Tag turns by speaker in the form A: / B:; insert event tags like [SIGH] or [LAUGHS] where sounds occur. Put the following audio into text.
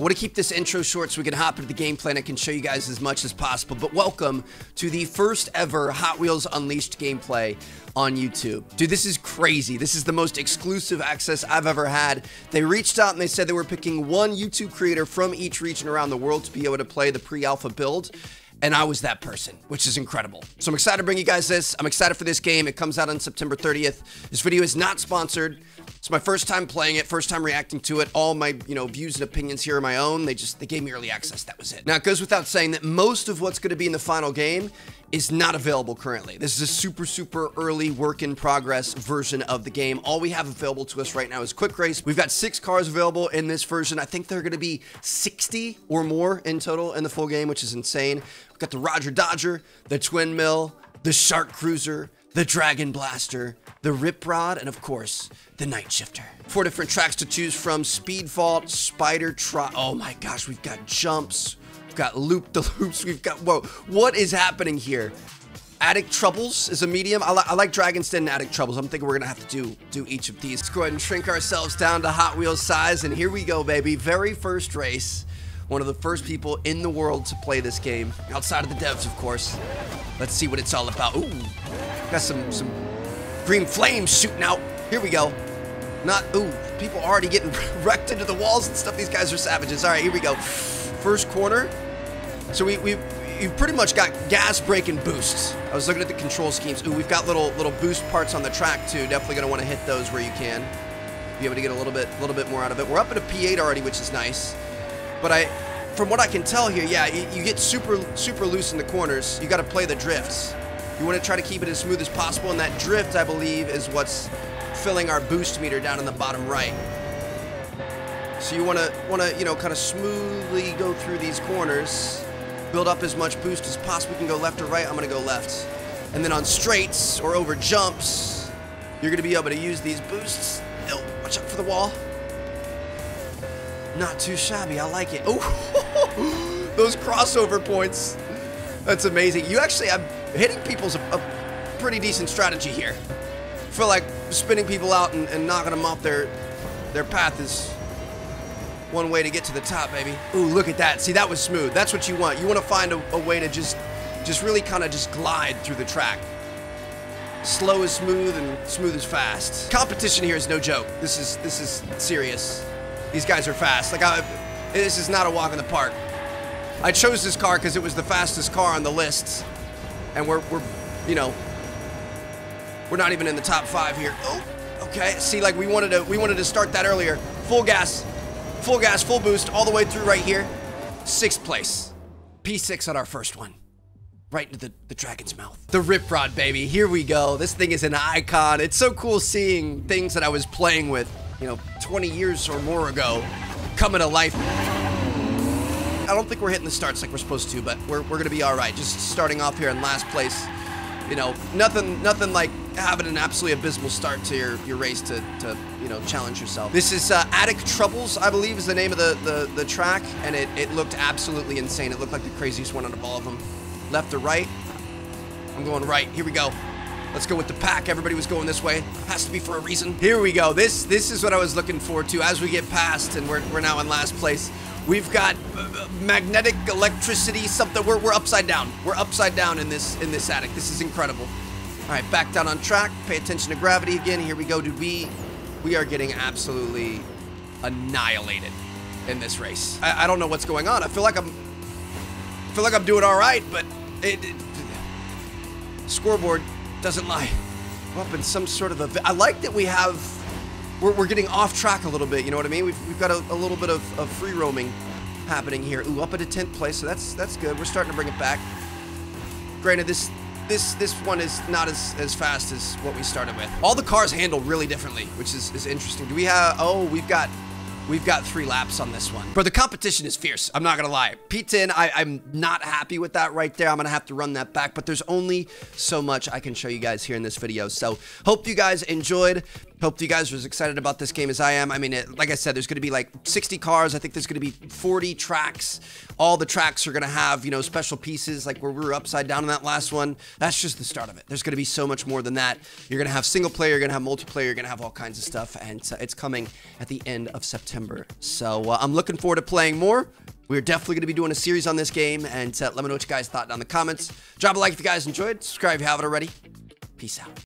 A: I want to keep this intro short so we can hop into the gameplay and I can show you guys as much as possible. But welcome to the first ever Hot Wheels Unleashed gameplay on YouTube. Dude, this is crazy. This is the most exclusive access I've ever had. They reached out and they said they were picking one YouTube creator from each region around the world to be able to play the pre-alpha build and I was that person, which is incredible. So I'm excited to bring you guys this. I'm excited for this game. It comes out on September 30th. This video is not sponsored. It's my first time playing it, first time reacting to it. All my, you know, views and opinions here are my own. They just, they gave me early access. That was it. Now, it goes without saying that most of what's going to be in the final game is not available currently. This is a super, super early work in progress version of the game. All we have available to us right now is Quick Race. We've got six cars available in this version. I think there are going to be 60 or more in total in the full game, which is insane. We've got the Rodger Dodger, the Twin Mill, the Sharkruiser, the Dragon Blaster, the Rip Rod, and of course, the Night Shifter. Four different tracks to choose from. Speed Vault, Spider Trot. Oh my gosh, we've got jumps. We've got loop the loops. We've got, whoa, what is happening here? Attic Troubles is a medium. I, li I like Dragon's Den and Attic Troubles. I'm thinking we're gonna have to do do each of these. Let's go ahead and shrink ourselves down to Hot Wheels size, and here we go, baby. Very first race. One of the first people in the world to play this game, outside of the devs, of course. Let's see what it's all about. Ooh, got some some green flames shooting out. Here we go. Not, ooh, people already getting [LAUGHS] wrecked into the walls and stuff. These guys are savages. All right, here we go. First corner. So we, we, you've pretty much got gas, brake, and boosts. I was looking at the control schemes. Ooh, we've got little little boost parts on the track too. Definitely gonna want to hit those where you can. Be able to get a little bit, a little bit more out of it. We're up at a P8 already, which is nice. But I, from what I can tell here, yeah, you, you get super, super loose in the corners. You got to play the drifts. You want to try to keep it as smooth as possible, and that drift, I believe, is what's filling our boost meter down in the bottom right. So you want to want to you know kind of smoothly go through these corners, build up as much boost as possible. We can go left or right. I'm going to go left, and then on straights or over jumps, you're going to be able to use these boosts. Oh, watch out for the wall. Not too shabby. I like it. [LAUGHS] Oh, [LAUGHS] those crossover points. That's amazing. You actually have hitting people's a, a pretty decent strategy here. Feel like spinning people out and, and knocking them off their their path is one way to get to the top, baby. Ooh, look at that. See, that was smooth. That's what you want. You want to find a, a way to just, just really kind of just glide through the track. Slow is smooth and smooth is fast. Competition here is no joke. This is, this is serious. These guys are fast. Like, I, this is not a walk in the park. I chose this car because it was the fastest car on the list. And we're, we're, you know, we're not even in the top five here. Oh, okay. See, like we wanted to, we wanted to start that earlier. Full gas. Full gas, full boost, all the way through right here. Sixth place. P6 on our first one. Right into the, the dragon's mouth. The Rip Rod, baby. Here we go. This thing is an icon. It's so cool seeing things that I was playing with, you know, 20 years or more ago coming to life. I don't think we're hitting the starts like we're supposed to, but we're, we're to be all right. Just starting off here in last place you know, nothing, nothing like having an absolutely abysmal start to your, your race to, to, you know, challenge yourself. This is uh, Attic Troubles, I believe, is the name of the, the, the track, and it, it looked absolutely insane. It looked like the craziest one out of all of them. Left or right? I'm going right. Here we go. Let's go with the pack. Everybody was going this way. Has to be for a reason. Here we go. This this is what I was looking forward to as we get past, and we're, we're now in last place. We've got uh, magnetic electricity, something. We're, we're upside down. We're upside down in this in this attic. This is incredible. All right, back down on track. Pay attention to gravity again. Here we go. Do we? We are getting absolutely annihilated in this race. I, I don't know what's going on. I feel like I'm. I feel like I'm doing all right, but it, it scoreboard doesn't lie. We're up in some sort of a. I like that we have. We're, we're getting off track a little bit. You know what I mean? We've, we've got a, a little bit of, of free roaming happening here. Ooh, up at a 10th place, so that's that's good. We're starting to bring it back. Granted, this this this one is not as as fast as what we started with. All the cars handle really differently, which is is interesting. Do we have? Oh, we've got We've got three laps on this one. But the competition is fierce. I'm not gonna lie. P10, I, I'm not happy with that right there. I'm gonna have to run that back, but there's only so much I can show you guys here in this video. So hope you guys enjoyed. Hope you guys are as excited about this game as I am. I mean, it, like I said, there's going to be like 60 cars. I think there's going to be 40 tracks. All the tracks are going to have, you know, special pieces like where we were upside down in that last one. That's just the start of it. There's going to be so much more than that. You're going to have single player, you're going to have multiplayer, you're going to have all kinds of stuff. And uh, it's coming at the end of September. So uh, I'm looking forward to playing more. We're definitely going to be doing a series on this game. And uh, let me know what you guys thought down in the comments. Drop a like if you guys enjoyed. Subscribe if you haven't already. Peace out.